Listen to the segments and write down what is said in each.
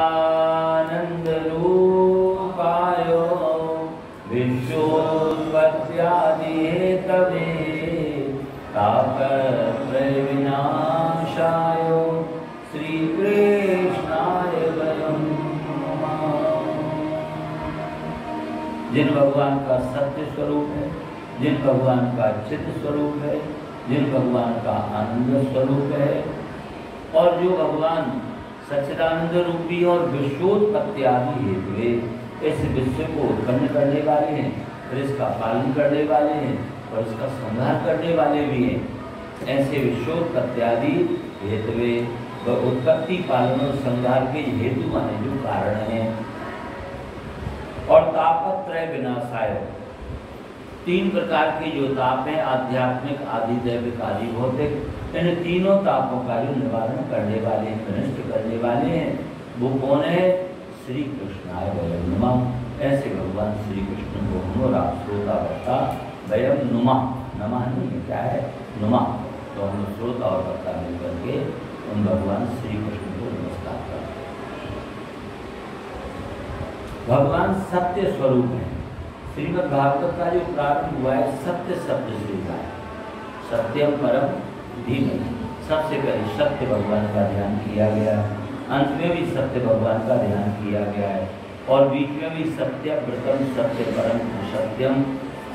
आनन्दरूपाय विश्वोत्पत्त्यादिहेतवे तापत्रयविनाशाय श्रीकृष्णाय वयं जिन भगवान का सत्य स्वरूप है, जिन भगवान का चित्त स्वरूप है, जिन भगवान का आनंद स्वरूप है, और जो भगवान सच्चिदानंद रूपी और विश्वोत्पत्ति आदि हेतु इस विश्व को उत्पन्न करने वाले हैं और इसका पालन करने वाले हैं और इसका संहार करने वाले भी हैं। ऐसे विश्वोत्पत्ति आदि हेतु उत्पत्ति पालन और संहार के हेतु माने जो कारण हैं। और तापत्रय विनाशाय। तीन प्रकार के जो ताप हैं, आध्यात्मिक आदि दैविक आदि भौतिक। इन तीनों तापों का जो निवारण करने वाले विनष्ट करने वाले हैं। वो कौन है? श्री कृष्णाय वयम नुमा। ऐसे भगवान श्री कृष्ण को हम आप श्रोता, वक्ता, वयम नुमा, नमा नहीं क्या है? नुमा। तो हम श्रोता और वक्ता मिलकर के उन भगवान श्री कृष्ण को नमस्कार करते भगवान सत्य स्वरूप है। श्रीमद भागवत का जो प्रारंभ हुआ है, सत्य शब्द से हुआ है। सत्यम परम धीमहि सबसे पहले सत्य भगवान का ध्यान किया गया। अंत में भी सत्य भगवान का ध्यान किया गया है। और बीच में भी सत्य व्रतम सत्य परम सत्यम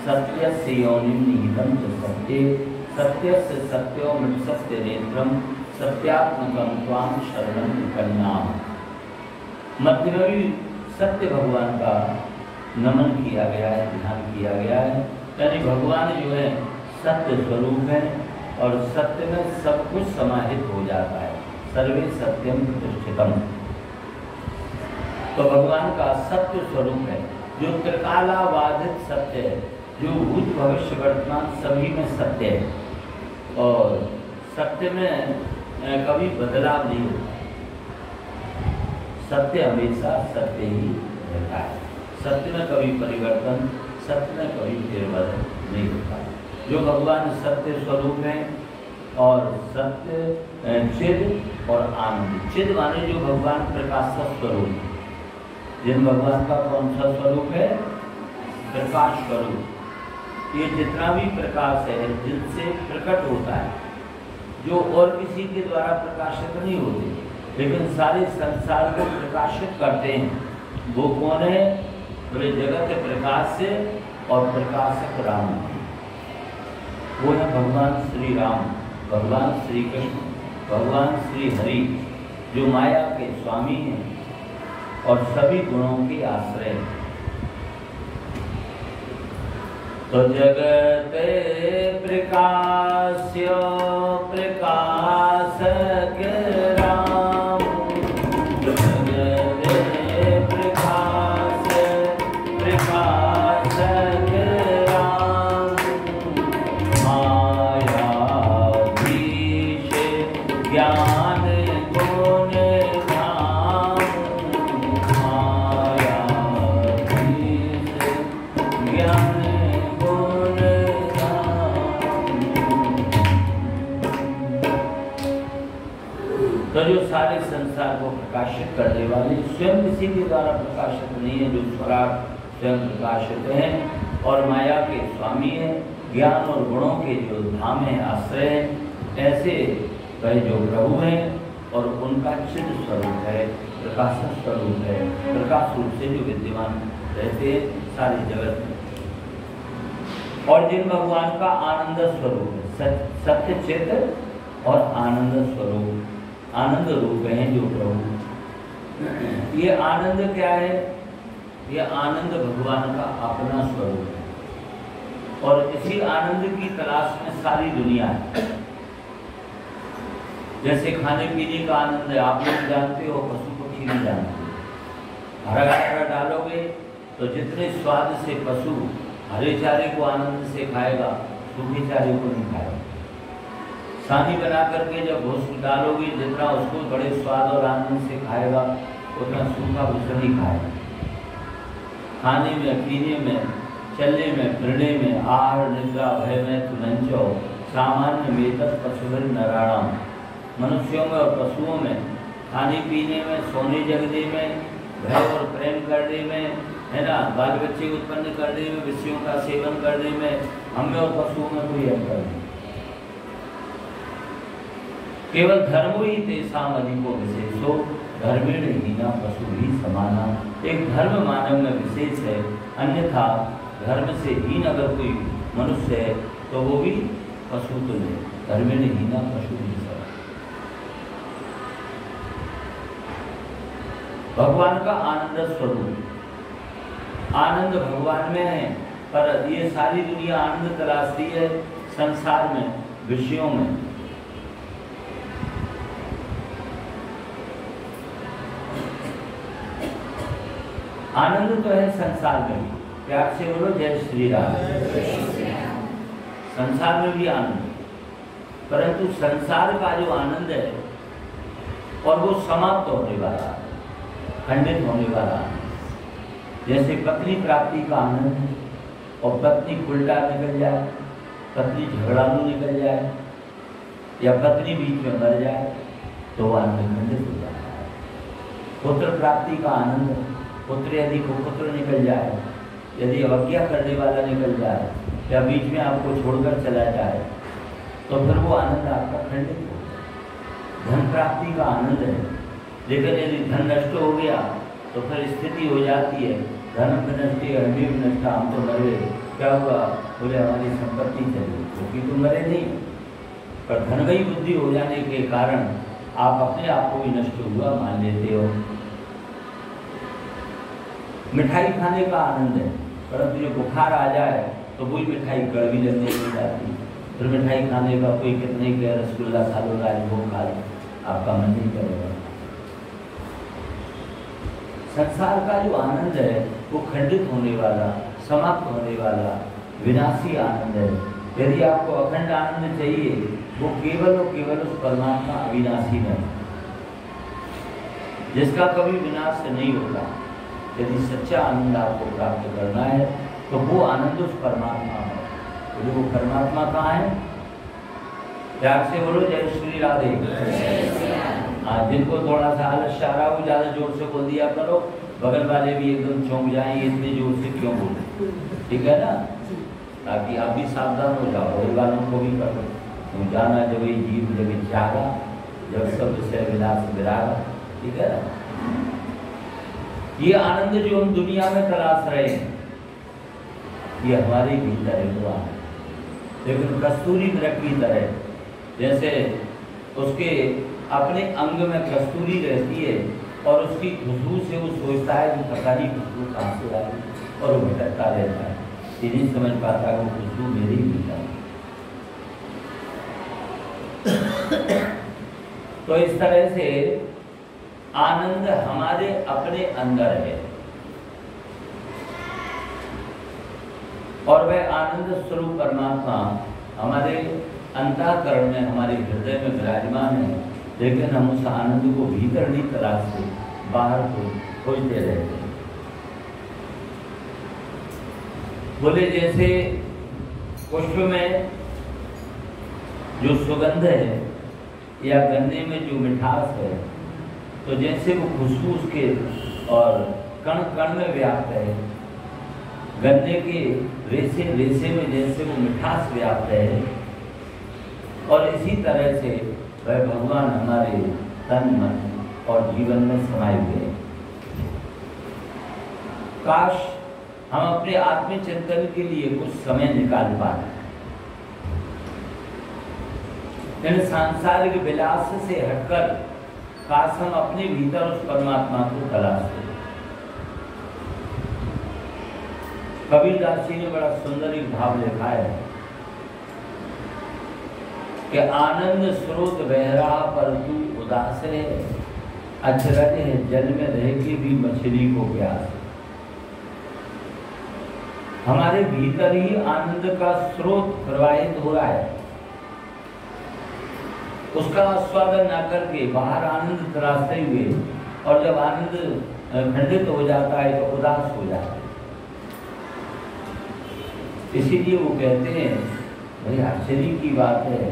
सत्य से योनिम निहितम सत्य। सत्य से सत्योमृत सत्य नेत्रम सत्यात्मकम त्वाम शरणम कन्नाम मध्य में भी सत्य भगवान का नमन किया गया है, ध्यान किया गया है। यानी भगवान जो है, सत्य स्वरूप है। और सत्य में सब कुछ समाहित हो जाता है। सर्वे सत्यम प्रतिष्ठितम। तो भगवान का सत्य स्वरूप है, जो त्रिकालाबाधित सत्य है, जो भूत भविष्य वर्तमान सभी में सत्य है। और सत्य में कभी बदलाव नहीं होता। सत्य हमेशा सत्य ही रहता है। सत्य में कभी परिवर्तन, सत्य में कभी फेरबदल नहीं होता। जो भगवान सत्य स्वरूप है और सत्य चिद और आनंद। चिद माने जो भगवान प्रकाश का स्वरूप है। जिन भगवान का कौन सा स्वरूप है? प्रकाश स्वरूप। ये जितना भी प्रकाश है, जिनसे प्रकट होता है, जो और किसी के द्वारा प्रकाशित नहीं होते, लेकिन सारे संसार को प्रकाशित करते हैं, वो कौन है? बोले जगत प्रकाश से और प्रकाशक राम। वो है भगवान श्री राम, भगवान श्री कृष्ण, भगवान श्री हरि, जो माया के स्वामी हैं और सभी गुणों के आश्रय हैं। तो जगत प्रकाश प्रकाशक करने वाले स्वयं किसी के द्वारा प्रकाशित नहीं है, जो स्वराट स्वयं प्रकाशित हैं और माया के स्वामी हैं, ज्ञान और गुणों के जो धाम हैं, आश्रय हैं, ऐसे वह जो प्रभु हैं और उनका चिन्ह स्वरूप है प्रकाश स्वरूप है, प्रकाश रूप से जो विद्यमान रहते हैं सारी जगत में। और जिन भगवान का आनंद स्वरूप है सत्य चित्त और आनंद स्वरूप, आनंद रूप हैं जो प्रभु। ये आनंद क्या है? ये आनंद भगवान का अपना स्वरूप है। और इसी आनंद की तलाश में सारी दुनिया है। जैसे खाने पीने का आनंद है, आप लोग जानते हो, पशु पक्षी नहीं जानते हो। हरा चारा डालोगे तो जितने स्वाद से पशु हरे चारे को आनंद से खाएगा, सूखे चारे को नहीं खाएगा। सानी बना करके जब भूस डालोगे जितना उसको बड़े स्वाद और आनंद से खाएगा, उतना सूखा भूसा नहीं खाएगा। खाने में, पीने में, चलने में, फिरने में आहार निद्रा भय में तुलंचो सामान्य वेतन पशुभिर नारायण मनुष्यों में और पशुओं में, खाने पीने में, सोने जगने में, भय और प्रेम करने में, है ना? बाल बच्चे उत्पन्न करने में, विषयों का सेवन करने में, हमें और पशुओं में कोई अंतर नहीं। केवल धर्म ही तेसाम अधिको विशेषो धर्मेण हीना पशु ही समाना। एक धर्म मानव में विशेष है, अन्यथा धर्म से हीन अगर कोई मनुष्य है तो वो भी पशु तो नहीं धर्मेण हीना पशु ही भगवान का आनंद स्वरूप। आनंद भगवान में है, पर ये सारी दुनिया आनंद तलाशती है संसार में, विषयों में। आनंद तो है संसार में भी। प्यार से बोलो, जय श्री राम संसार में भी आनंद। परंतु संसार का जो आनंद है, और वो समाप्त होने वाला, खंडित होने वाला जैसे पत्नी प्राप्ति का आनंद है, और पत्नी उल्टा निकल जाए, पत्नी झगड़ालू निकल जाए, या पत्नी बीच में मर जाए तो आनंद खंडित हो जाता है। पुत्र प्राप्ति का आनंद पुत्र यदि कुपुत्र निकल जाए, यदि अवज्ञा करने वाला निकल जाए, या बीच में आपको छोड़कर चला जाए तो फिर वो आनंद आपका खंडित हो धन प्राप्ति का आनंद है। लेकिन यदि धन नष्ट हो गया तो फिर स्थिति हो जाती है। धन नष्ट हमें भी नष्ट, हम तो मरे। क्या हुआ? बोले, हमारी संपत्ति चली क्योंकि तो मरे नहीं। पर धन गई बुद्धि हो जाने के कारण आप अपने आप को भी नष्ट हुआ मान लेते हो। मिठाई खाने का आनंद है। परंतु जो बुखार आ जाए तो वही मिठाई कड़वी लगने लग जाती है। फिर मिठाई खाने का कोई कितने के रसगुल्ला खा लो, राजभोग खा लो, आपका मन नहीं करेगा। संसार का जो आनंद है, वो खंडित होने वाला, समाप्त होने वाला, विनाशी आनंद है। यदि आपको अखंड आनंद चाहिए, वो केवल और केवल उस परमात्मा अविनाशी में जिसका कभी विनाश नहीं होता। यदि सच्चा आनंद आपको प्राप्त करना है तो वो आनंद उस परमात्मा में तो वो परमात्मा कहाँ है? प्यार से बोलो जय श्री राधे। हाँ जिनको थोड़ा सा आलस आ रहा हो ज़्यादा ज़ोर से बोल दिया करो। बगल वाले भी एकदम चौंक जाए इतने ज़ोर से क्यों बोले? ठीक है ना? ताकि आप भी सावधान हो जाओ बगल वालों को भी करो। तुम जाना जब ये जीव जब जागा जब सब विषय विलास विरागा ठीक है ना? ये आनंद जो हम दुनिया में तलाश रहे हैं, ये हमारे भीतर है। हुआ लेकिन कस्तूरी मृग की तरह, जैसे उसके अपने अंग में कस्तूरी रहती है और उसकी खुशबू से वो सोचता है कि पता नहीं खुशबू कहाँ से आई और वो भटकता रहता है। ये नहीं समझ पाता वो खुशबू मेरी भीतर तो इस तरह से आनंद हमारे अपने अंदर है। और वह आनंद स्वरूप परमात्मा हमारे अंतःकरण में, हमारे हृदय में विराजमान है। लेकिन हम उस आनंद को भीतर नहीं तलाशते बाहर को खोजते रहते हैं। बोले, जैसे पुष्प में जो सुगंध है या गन्ने में जो मिठास है तो जैसे वो खुशबू उसके और कण कण में व्याप्त है, गन्ने के रेसे रेसे में जैसे वो मिठास व्याप्त है, और इसी तरह से वह भगवान हमारे तन, मन और जीवन में समाये हुए हैं। काश हम अपने आत्मिक चिंतन के लिए कुछ समय निकाल पाए इन सांसारिक विलास से हटकर काश हम अपने भीतर उस परमात्मा को तलाश करें। कबीरदास जी ने बड़ा सुंदर एक भाव लिखा है कि आनंद स्रोत बह रहा पर तू उदास है अचरज है जल में रह के भी मछली को प्यास। हमारे भीतर ही आनंद का स्रोत प्रवाहित हो रहा है। उसका आस्वादन ना करके बाहर आनंद तराशते हुए और जब आनंद खंडित हो जाता है तो उदास हो जाता है। इसीलिए वो कहते हैं, भाई, आश्चर्य की बात है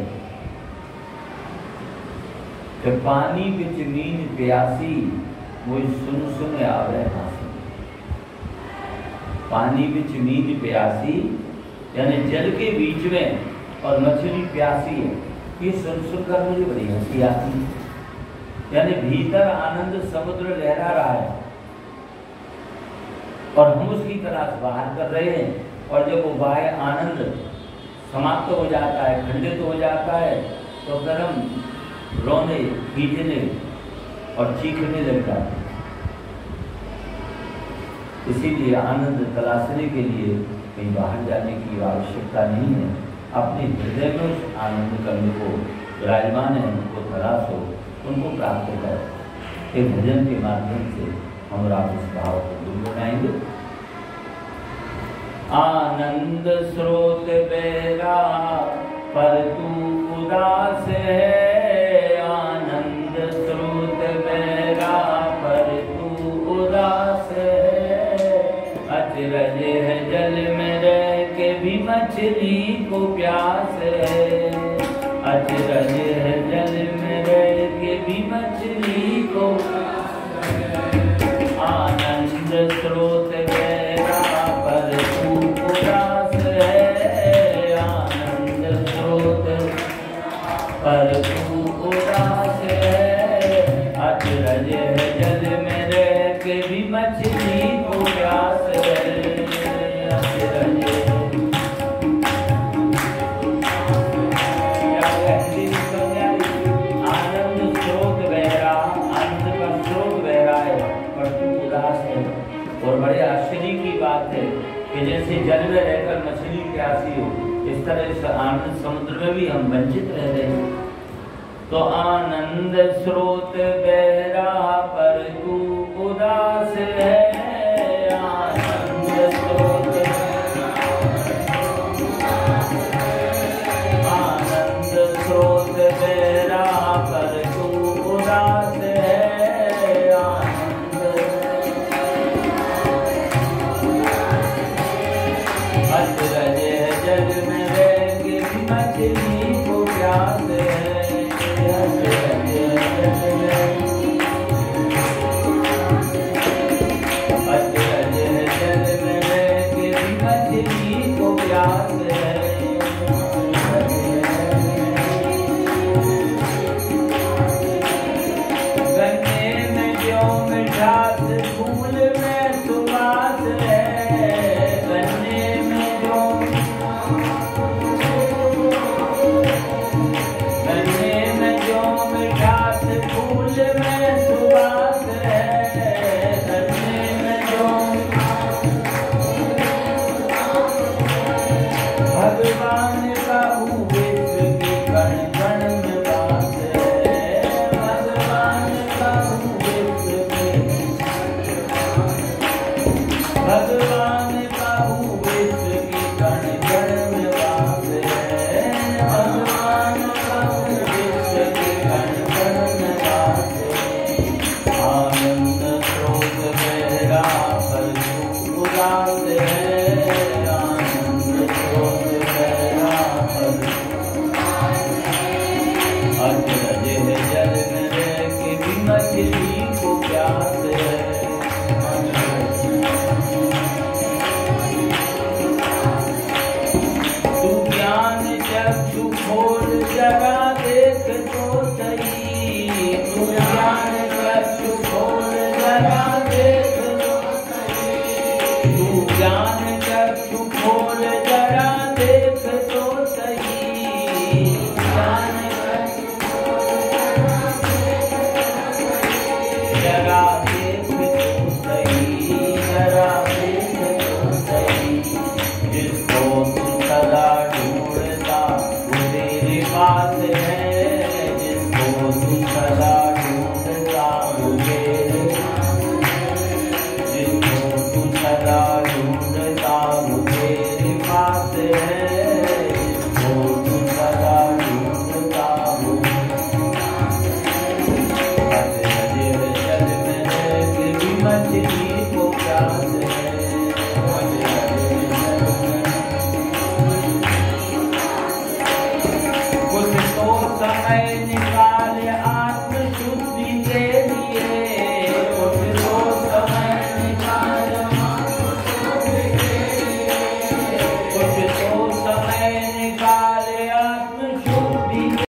कि पानी बिच नींद प्यासी वो सुन सुन आवे हासी। पानी बिच नींद प्यासी, यानी जल के बीच में और मछली प्यासी है। ये सुन सुन मुझे बड़ी हँसी आती है। यानी भीतर आनंद समुद्र लहरा रहा है। और हम उसकी तलाश बाहर कर रहे हैं। और जब वो बाह्य आनंद समाप्त तो हो जाता है, खंडित तो हो जाता है तो फिर हम रोने पीटने और चीखने लगता है। इसीलिए आनंद तलाशने के लिए कहीं बाहर जाने की आवश्यकता नहीं है। अपने हृदय में उस आनंद कर्ण को विराजमान है उनको तलाश हो, उनको प्राप्त कर एक भजन के माध्यम से हम आप इस भाव को दूर बनाएँगे। आनंद स्रोत बेरा पर तू उदास है। आनंद स्रोत बेरा पर तू उदास है। अचरज है जल में रह के भी मछली। को प्यास है अचरज प्यासी हो। इस तरह से आनंद समुद्र में भी हम वंचित रह रहे हैं। तो आनंद स्रोत बह रहा पर तू उदास है। आनंद। स्रोत मछली को भगवान का